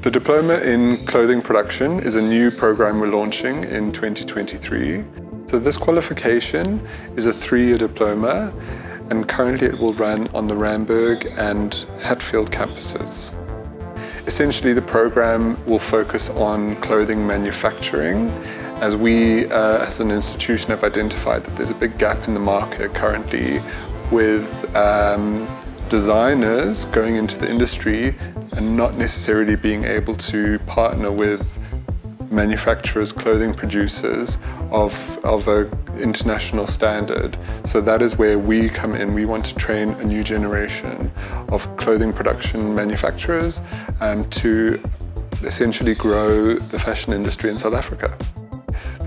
The Diploma in Clothing Production is a new program we're launching in 2023. So this qualification is a three-year diploma and currently it will run on the Randburg and Hatfield campuses. Essentially the program will focus on clothing manufacturing as we uh, as an institution have identified that there's a big gap in the market currently with um, designers going into the industry and not necessarily being able to partner with manufacturers, clothing producers of, of an international standard. So that is where we come in. We want to train a new generation of clothing production manufacturers um, to essentially grow the fashion industry in South Africa.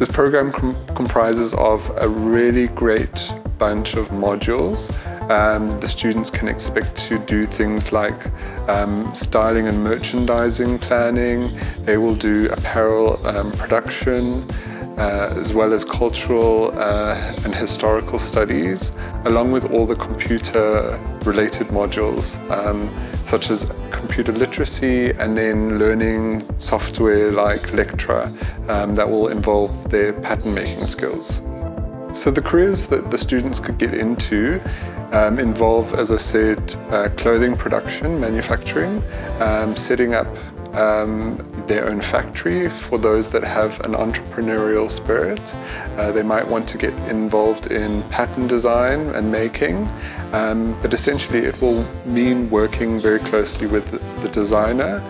This program com comprises of a really great bunch of modules um, the students can expect to do things like um, styling and merchandising planning. They will do apparel um, production, uh, as well as cultural uh, and historical studies, along with all the computer-related modules, um, such as computer literacy and then learning software like Lectra um, that will involve their pattern-making skills. So the careers that the students could get into um, involve, as I said, uh, clothing production, manufacturing, um, setting up um, their own factory for those that have an entrepreneurial spirit. Uh, they might want to get involved in pattern design and making, um, but essentially it will mean working very closely with the designer